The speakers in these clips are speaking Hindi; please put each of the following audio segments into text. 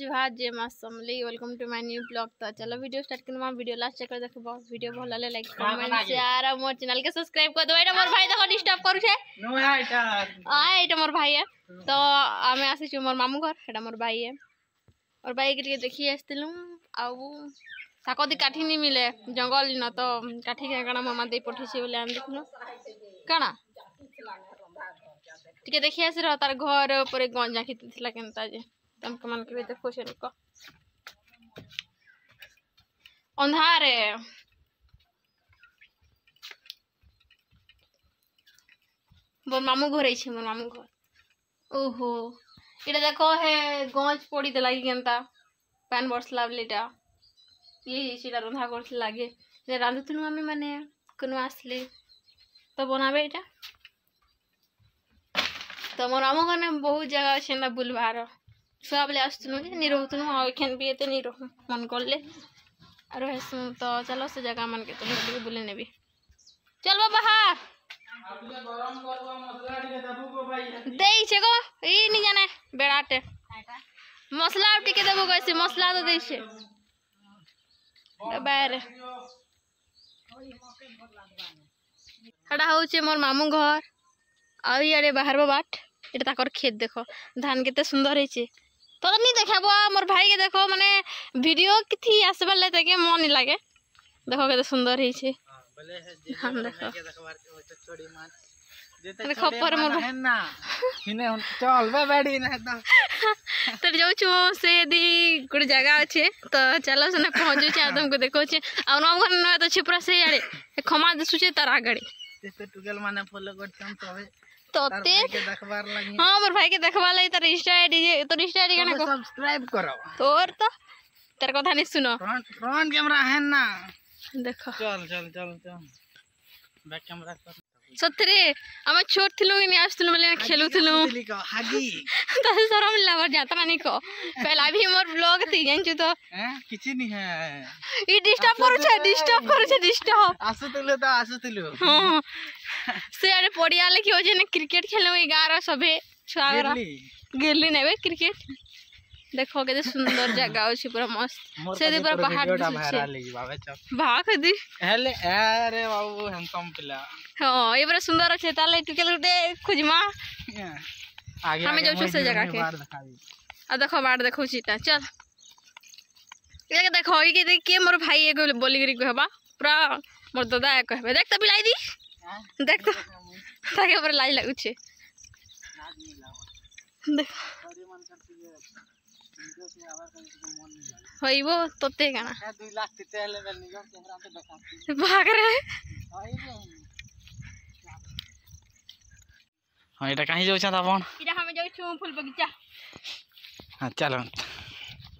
জুহার জে মাসামলি welcome to my new blog তো চলো ভিডিও স্টার্ট করলাম আমার ভিডিও লাস্ট চেক করে দেখো বস ভিডিও ভালো লাগে লাইক কমেন্ট শেয়ার আর মোর চ্যানেল কে সাবস্ক্রাইব করে দাও। এটা মোর ভাই দেখো ডিস্টার্ব করছে। নো হ্যাঁ এটা আ এটা মোর ভাই তো আমি আসিছি মোর মামু ঘর এটা মোর ভাই আর ভাই কে টিকে দেখি আসতিলু আউ দি কাঠি নি মিলে জঙ্গল ন তো কাঠি কে কানা মামা দেই পঠিছি বলে আমি দেখলু কানা টিকে দেখি আসি র তার ঘর উপরে গঞ্জা খেতে লা কেনতা যে उनको मन के भी तो खुश इनको अंधार है मोर मामू घर है मोर मामू घर ओहो এটা দেখো হে গঞ্জ পড়ি দেলা কেনতা প্যান বসলা বলে এটা ইয়ে সেটা রন্ধা করতে লাগে রাঁধুথুনু আমি মানে কোনো আসলে তো বনাবে এটা তো মোর আমার বহু জায়গা আছে না বুলবার ଛୁଆବେଳେ ଆସୁଥିଲୁ ଯେ ନିର ହଉଥିଲୁ ଆଉ ଏଖେନ୍ ବି ଏତେ ନିର ମନ କଲେ ଆରୁ ହେସୁଁ ତ ଚାଲ ସେ ଜାଗା ମାନକେ ତ ଟିକେ ବୁଲି ନେବି ଚାଲ ବାହା ଦେଇଛେ ଗୋ ଇ ନି ଜାନେ ବେଡ଼ାଟେ ମସଲା ଆଉ ଟିକେ ଦେବୁ କହିସି ମସଲା ତ ଦେଇଛେ ବାହାରେ ସେଟା ହଉଛି ମୋର ମାମୁଁ ଘର ଆଉ ଇଆଡ଼େ ବାହାରବ ବାଟ এটা তাকর ক্ষেত দেখো ধান কেতে সুন্দর হয়েছে মতো নি দেখাবো আমার ভাইকে দেখো মানে ভিডিও কিছু আসবার লাগে তাকে মন লাগে দেখো কত সুন্দর হয়েছে ধান দেখো খপর মোর চলবে বেড়ি না তো যাচ্ছু সে দি গোটে জায়গা আছে তো চাল সেনে পৌঁছুছে আর তোমাকে দেখছে আর নব ঘর নয় তো ছিপুরা সেই আড়ে ক্ষমা দিশুছে তার আগাড়ে টুকেল মানে ফলো করতাম তবে तो तोते हाँ मोर भाई के देखवा लई त इंस्टा आईडी तो इंस्टा आईडी कना सब्सक्राइब करो। तोर तो तेरे कथा नहीं सुनो। फ्रंट कैमरा है ना? देखो। चल चल चल चल। बैक कैमरा कर। सतरे हम छोट थिलु नि आस्तुल मले खेलु थिलु हागी। त शरम लावर जाता माने को। पहला भी मोर ब्लॉग थी जानछु तो। किछि नि है। ई डिस्टर्ब करू छे डिस्टर्ब करू छे डिस्टर्ब आसु तिलु त आसु तिलु हाँ। से आरे पड़िया लेकि ओ जेने क्रिकेट खेलो ई गार सबे छुआ गेली नेबे क्रिकेट देखो के सुंदर जगह आउ छी पूरा मस्त से दे पर दिस छी भाग दे हेले अरे बाबू हैंडसम पिला हो ए पर सुंदर छै ताले टुके लुटे खुजमा आगे हमें जो से जगह के आ देखो बाड़ देखो चीता चल ये देखो ये के मोर भाई ये बोली गरी कहबा पूरा मोर ददा कहबे देख त बिलाई दी देखो तो। ताके ऊपर लाज लागू छे देखो। होइबो तोते गाना। ए 2 लाख तीते हेले बे निजो कैमरा से देखा भाग रे हाँ। एटा काही जाउ छ बगीचा। हाँ चलो।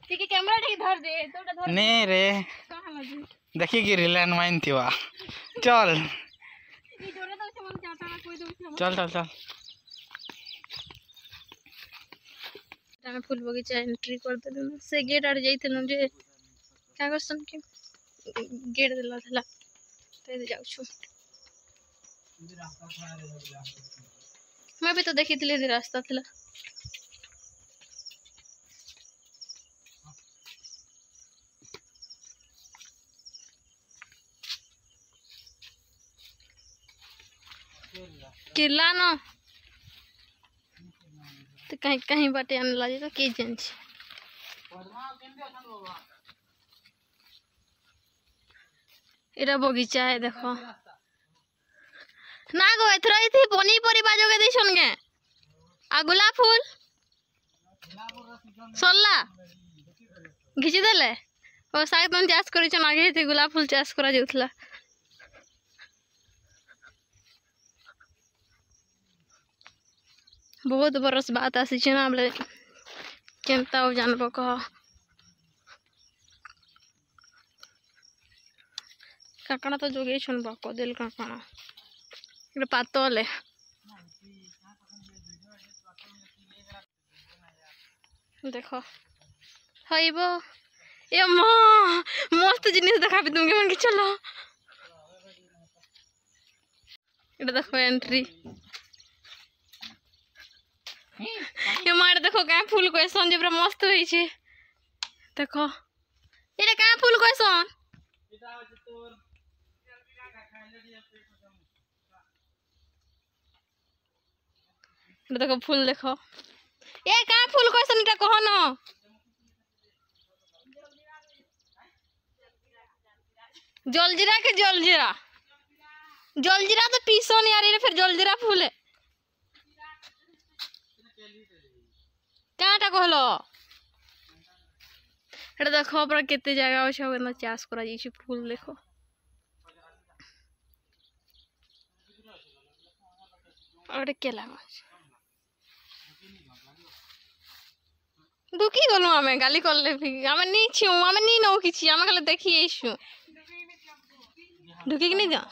ठीक है कैमरा ठीक धर दे तोटा धर नहीं रे। कहाँ लगी देखी कि रिलायंस माइन चल। तो तो चल चल चल। हमें फूल बगीचा एंट्री कर दे से गेट आड़ जाई थे जे क्या कर सन के गेट दला थला तो इधर जाऊ छु। मैं भी तो देखी थी रास्ता थला किला तो कहीं कहीं बाटे आने लगे तो की जान बगीचा है, देखो। ना गो, एथर इथि पनीपरिबा जोगे दिसन गे आ गुलाब फूल? सरला घिची देले? साग तुम चाष कर आगे गुलाब फूल चाष करा जाउथला। ବହୁତ ବରଷ ବାତ ଆସିଛି ନା ବେଲେ କେନ୍ତା ଆଉ ଜାଣିବ କହ କାକଣା ତ ଯୋଗେଇଛନ୍ ବା କଦେଲ କାକଣା ଗୋଟେ ପାତଲେ ଦେଖ ହଇବ ଏ ମା ମସ୍ତ ଜିନିଷ দেখাবি তুমি কেমন কি চলো এটা দেখো এন্ট্রি দেখো কাঁ ফুল কয়েসন যে পুরো মস্ত হয়েছে দেখো। এটা কাঁ ফুল কয়েসন দেখো ফুল দেখো। এ কাঁ ফুল কয়েসন এটা কহ না জলজিরা কে জলজিরা? জলজিরা তো পিসন यार ये फिर जलजीरा फूल কাঁটা কহলো এটা দেখো পুরা কেতে জায়গা আছে, ওখানে চাষ করা যাইছে ফুল দেখো। ঢুকি গলু আমি, গালি করলে আমি নিছি আমি নি নও কিছু, আমি খালি দেখি এসু। ঢুকি কি নি যা